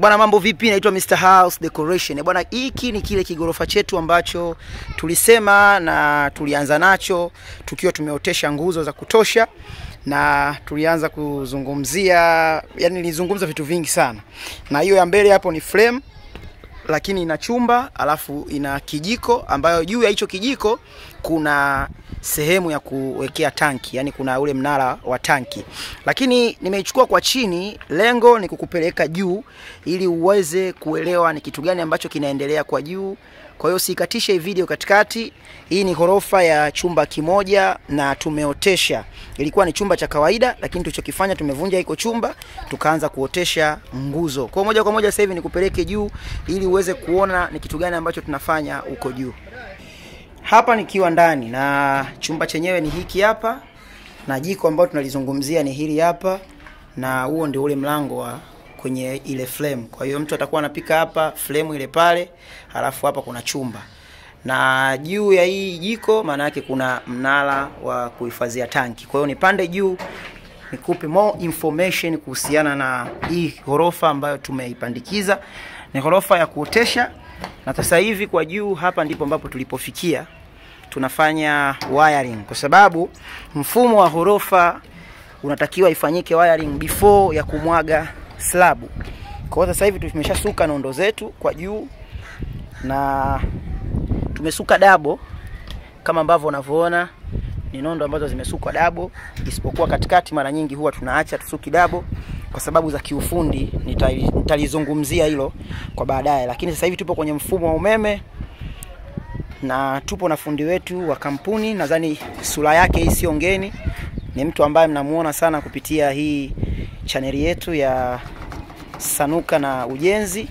Bwana, mambo vipi? Naitwa Mr House Decoration. Bwana, hiki ni kile kigorofa chetu ambacho tulisema na tulianza nacho tukiwa tumeotesha nguzo za kutosha na tulianza kuzungumzia, yani nilizungumza vitu vingi sana, na hiyo ya mbele hapo ni frame lakini ina chumba alafu ina kijiko ambayo juu ya hicho kijiko kuna sehemu ya kuwekea tanki, yani kuna ule mnara wa tanki, lakini nimeichukua kwa chini. Lengo ni kukupeleka juu ili uweze kuelewa ni kitu gani ambacho kinaendelea kwa juu. Kwa hiyo sikatishe video katikati. Hii ni ghorofa ya chumba kimoja na tumeotesha. Ilikuwa ni chumba cha kawaida, lakini tulichokifanya tumevunja iko chumba tukaanza kuotesha nguzo. Kwa moja kwa moja sasa hivi nikupeleke juu ili uweze kuona ni kitu gani ambacho tunafanya huko juu. Hapa nikiwa ndani na chumba chenyewe ni hiki hapa, na jiko ambayo tunalizungumzia ni hili hapa, na huo ndio ule mlango wa kwenye ile flame. Kwa hiyo mtu atakuwa anapika hapa, flame ile pale, halafu hapa kuna chumba na juu ya hii jiko maana yake kuna mnara wa kuhifadhia tanki. Kwa hiyo nipande juu nikupe more information kuhusiana na hii ghorofa ambayo tumeipandikiza. Ni ghorofa ya kuotesha, na sasa hivi kwa juu hapa ndipo ambapo tulipofikia, tunafanya wiring kwa sababu mfumo wa ghorofa unatakiwa ifanyike wiring before ya kumwaga slab. Kwa sasa hivi tumeshasuka nondo zetu kwa juu na tumesuka dabo kama ambavyo unavyoona ni nondo ambazo zimesukwa dabo, isipokuwa katikati mara nyingi huwa tunaacha tusuki dabo kwa sababu za kiufundi. Nitalizungumzia hilo kwa baadaye, lakini sasa hivi tupo kwenye mfumo wa umeme na tupo na fundi wetu wa kampuni. Nadhani sura yake hii sio ngeni, ni mtu ambaye mnamuona sana kupitia hii chaneli yetu ya Sanuka na Ujenzi.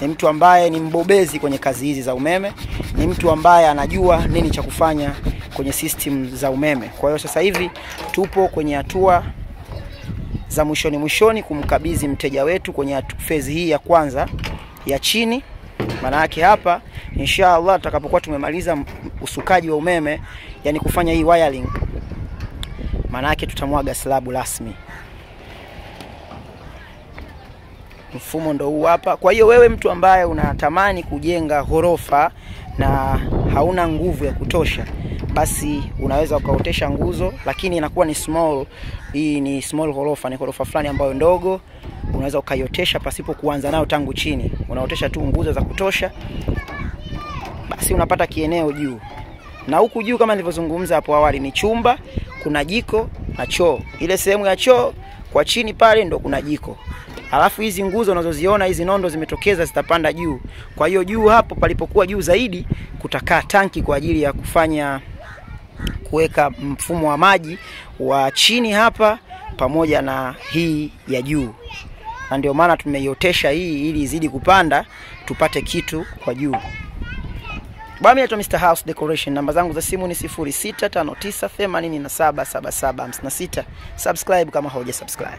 Ni mtu ambaye ni mbobezi kwenye kazi hizi za umeme, ni mtu ambaye anajua nini cha kufanya kwenye system za umeme. Kwa hiyo sasa hivi tupo kwenye hatua za mwishoni mwishoni kumkabidhi mteja wetu kwenye phase hii ya kwanza ya chini. Maana yake hapa inshallah tutakapokuwa tumemaliza usukaji wa umeme, yani kufanya hii wiring, maana yake tutamwaga slabu rasmi. Mfumo ndo huu hapa. Kwa hiyo wewe mtu ambaye unatamani kujenga ghorofa na hauna nguvu ya kutosha, basi unaweza ukaotesha nguzo, lakini inakuwa ni small. Hii ni small ghorofa, ni ghorofa fulani ambayo ndogo, unaweza ukaiotesha pasipo kuanza nayo tangu chini. Unaotesha tu nguzo za kutosha, basi unapata kieneo juu. Na huku juu kama nilivyozungumza hapo awali, ni chumba, kuna jiko na choo. Ile sehemu ya choo kwa chini pale ndo kuna jiko Alafu hizi nguzo unazoziona hizi nondo zimetokeza zitapanda juu. Kwa hiyo juu hapo palipokuwa juu zaidi kutakaa tanki kwa ajili ya kufanya kuweka mfumo wa maji wa chini hapa pamoja na hii ya juu, na ndio maana tumeiotesha hii ili izidi kupanda tupate kitu kwa juu. Bwana, naitwa Mr House Decoration. Namba zangu za simu ni 0659877756. Subscribe kama hauja subscribe.